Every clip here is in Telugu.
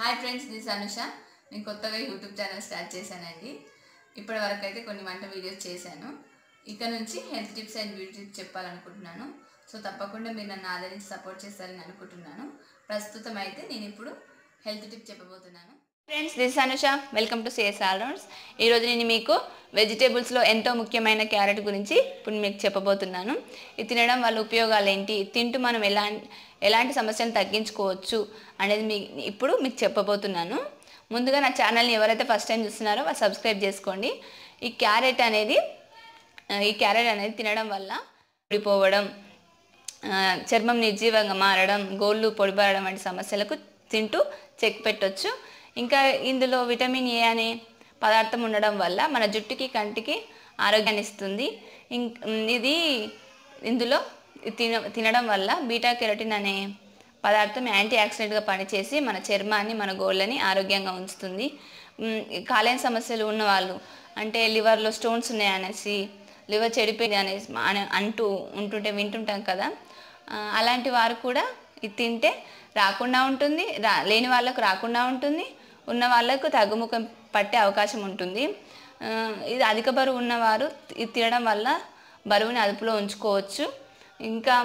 హాయ్ ఫ్రెండ్స్ దిస్ అనుష నేను కొత్తగా యూట్యూబ్ ఛానల్ స్టార్ట్ చేశానండి. ఇప్పటి వరకు అయితే కొన్ని వంట వీడియోస్ చేశాను. ఇక నుంచి health tips and beauty tips చెప్పాలనుకుంటున్నాను. సో తప్పకుండా మీరు నన్ను ఆదరించి సపోర్ట్ చేస్తారని అనుకుంటున్నాను. ప్రస్తుతం అయితే నేను ఇప్పుడు హెల్త్ టిప్ చెప్పబోతున్నాను. Friends this Anusha welcome to CS allrounds ఈరోజు నేను మీకు వెజిటేబుల్స్లో ఎంతో ముఖ్యమైన క్యారెట్ గురించి ఇప్పుడు మీకు చెప్పబోతున్నాను. ఇది తినడం వల్ల ఉపయోగాలు ఏంటి తింటూ మనం ఎలా ఎలాంటి సమస్యలను తగ్గించుకోవచ్చు అనేది మీ ఇప్పుడు మీకు చెప్పబోతున్నాను. ముందుగా నా ఛానల్ని ఎవరైతే ఫస్ట్ టైం చూస్తున్నారో వాళ్ళు సబ్స్క్రైబ్ చేసుకోండి. ఈ క్యారెట్ అనేది ఈ క్యారెట్ అనేది తినడం వల్ల ఊడిపోవడం చర్మం నిర్జీవంగా మారడం గోళ్ళు పొడిపడడం వంటి సమస్యలకు తింటూ చెక్ పెట్టొచ్చు. ఇంకా ఇందులో విటమిన్ ఏ అనే పదార్థం ఉండడం వల్ల మన జుట్టుకి కంటికి ఆరోగ్యాన్ని ఇస్తుంది. ఇది ఇందులో తిన తినడం వల్ల బీటా కెరటిన్ అనే పదార్థం యాంటీ ఆక్సిడెంట్గా పనిచేసి మన చర్మాన్ని మన గోళ్ళని ఆరోగ్యంగా ఉంచుతుంది. మ్, కాలేయ సమస్యలు ఉన్నవాళ్ళు అంటే లివర్లో స్టోన్స్ ఉన్నాయనేసి లివర్ చెడిపోయింది అనేసి అంటూ ఉంటుంటే వింటుంటాం కదా. అలాంటి వారు కూడా ఇది తింటే రాకుండా ఉంటుంది రా లేని వాళ్ళకు రాకుండా ఉంటుంది. ఉన్న వాళ్ళకు తగ్గుముఖం పట్టే అవకాశం ఉంటుంది. ఇది అధిక బరువు ఉన్నవారు ఇది తినడం వల్ల బరువుని అదుపులో ఉంచుకోవచ్చు. ఇంకా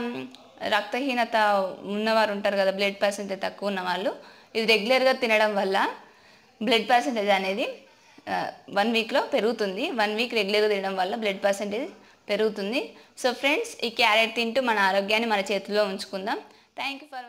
రక్తహీనత ఉన్నవారు ఉంటారు కదా బ్లడ్ పర్సెంటేజ్ తక్కువ ఉన్నవాళ్ళు ఇది రెగ్యులర్గా తినడం వల్ల బ్లడ్ పర్సెంటేజ్ అనేది వన్ వీక్లో పెరుగుతుంది. వన్ వీక్ రెగ్యులర్గా తినడం వల్ల బ్లడ్ పర్సెంటేజ్ పెరుగుతుంది. సో ఫ్రెండ్స్ ఈ క్యారెట్ తింటూ మన ఆరోగ్యాన్ని మన చేతిలో ఉంచుకుందాం. Thank you for